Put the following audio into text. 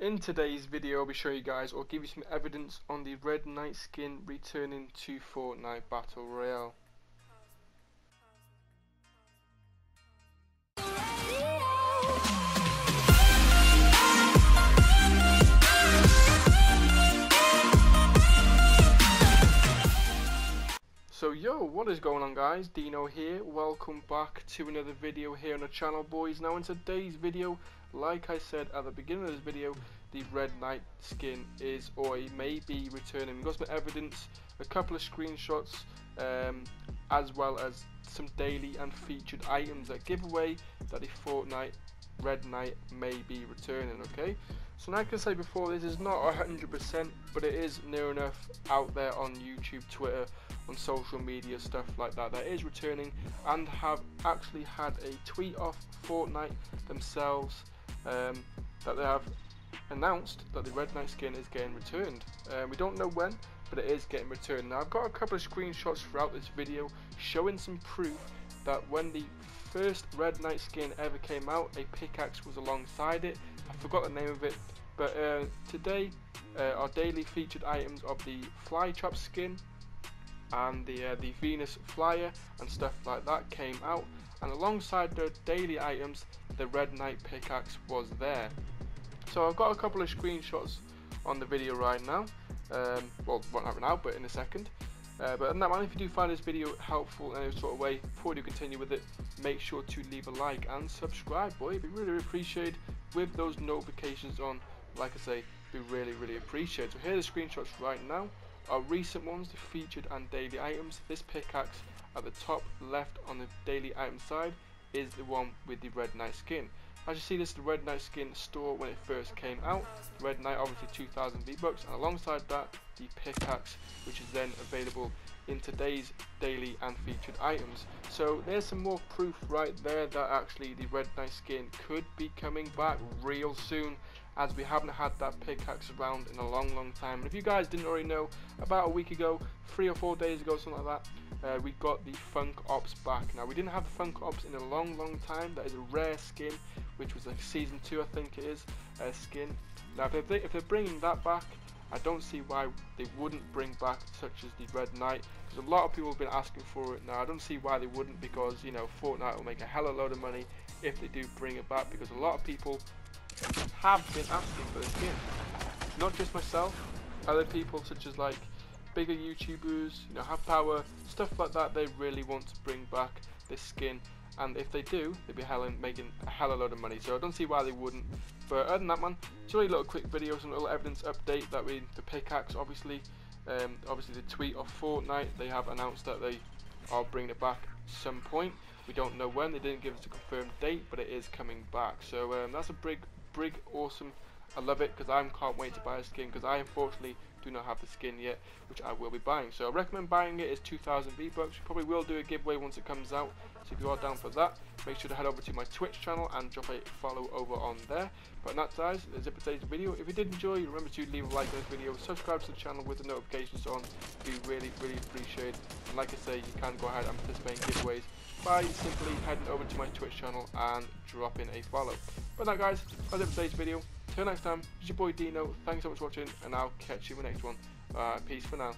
In today's video I'll be showing you guys or give you some evidence on the Red Knight skin returning to Fortnite Battle Royale. Yo, what is going on guys? Deano here. Welcome back to another video here on the channel boys. Now in today's video, like I said at the beginning of this video, the Red Knight skin is or it may be returning. We've got some evidence, a couple of screenshots, um, as well as some daily and featured items that give away that the Fortnite Red Knight may be returning, okay? So like I said before, this is not 100%, but it is near enough out there on YouTube, Twitter, on social media, stuff like that, that is returning and have actually had a tweet off Fortnite themselves um, that they have announced that the Red Knight skin is getting returned. Um, we don't know when, but it is getting returned. Now I've got a couple of screenshots throughout this video showing some proof that when the first Red Knight skin ever came out, a pickaxe was alongside it. I forgot the name of it, but uh, today uh, our daily featured items of the Flytrap skin and the uh, the Venus Flyer and stuff like that came out, and alongside the daily items, the Red Knight pickaxe was there. So I've got a couple of screenshots on the video right now. Um, well, won't have it now, but in a second. Uh, but on that one, if you do find this video helpful in any sort of way, before you continue with it, make sure to leave a like and subscribe, boy. It'd be really, really appreciated with those notifications on. Like I say, be really, really appreciated. So here are the screenshots right now. Our recent ones, the featured and daily items. This pickaxe at the top left on the daily item side is the one with the Red Knight skin. As you see this is the Red Knight skin store when it first came out. Red Knight obviously 2000 V-Bucks and alongside that the pickaxe which is then available in today's daily and featured items. So there's some more proof right there that actually the Red Knight skin could be coming back real soon as we haven't had that pickaxe around in a long long time. And if you guys didn't already know, about a week ago, three or four days ago, something like that, uh, we got the Funk Ops back. Now we didn't have the Funk Ops in a long, long time. That is a rare skin, which was like season two, I think it is, uh, skin. Now if they're, if they're bringing that back, I don't see why they wouldn't bring back such as the Red Knight. Because a lot of people have been asking for it. Now I don't see why they wouldn't because you know Fortnite will make a hell of a load of money if they do bring it back. Because a lot of people have been asking for the skin. Not just myself, other people such as like bigger YouTubers, you know, have power, stuff like that, they really want to bring back this skin. And if they do, they'd be hell making a hell of a load of money. So I don't see why they wouldn't. But other than that, man, just a little quick video, some little evidence update that we, the pickaxe, obviously, um, obviously the tweet of Fortnite, they have announced that they are bringing it back at some point. We don't know when. They didn't give us a confirmed date, but it is coming back. So um, that's a big, big, awesome. I love it because I can't wait to buy a skin because I unfortunately do not have the skin yet, which I will be buying. So I recommend buying it. It's 2,000 V-Bucks. We probably will do a giveaway once it comes out. So if you are down for that, make sure to head over to my Twitch channel and drop a follow over on there. But that guys, is it for today's video. If you did enjoy, remember to leave a like on this video, subscribe to the channel with the notifications on. Be really, really appreciated. And like I say, you can go ahead and participate in giveaways by simply heading over to my Twitch channel and dropping a follow. But that guys, that's it for today's video. Till next time, it's your boy Deano. Thanks so much for watching, and I'll catch you in the next one. Uh, peace for now.